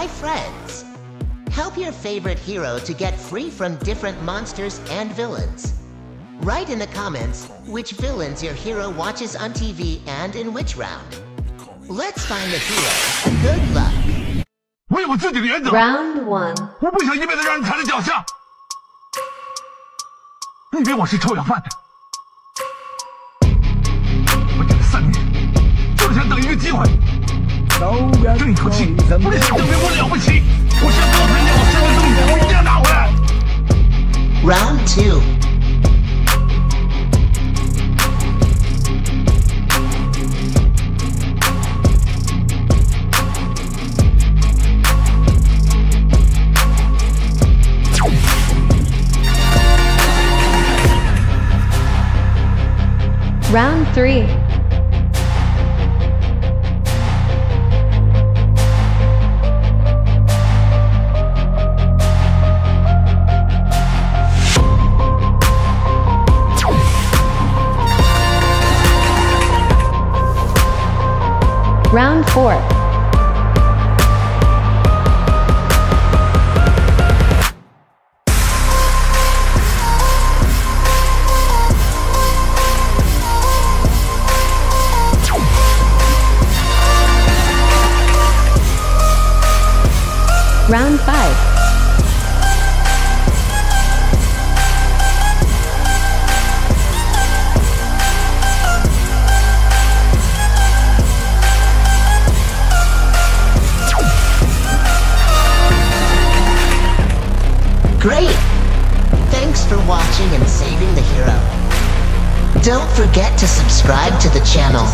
Hi friends! Help your favorite hero to get free from different monsters and villains. Write in the comments which villains your hero watches on TV and in which round. Let's find the hero. Good luck! 我有我自己的原则， Round one. 我不想一辈子让人踩在脚下。你以为我是臭要饭的？我等了三年，就是想等一个机会， 争一口气，不是想证明我了不起，我是要高谈鸟事的东西，我一定要拿回来。 Round 2. Round three. Round four. Round five. Great! Thanks for watching and saving the hero. Don't forget to subscribe to the channel.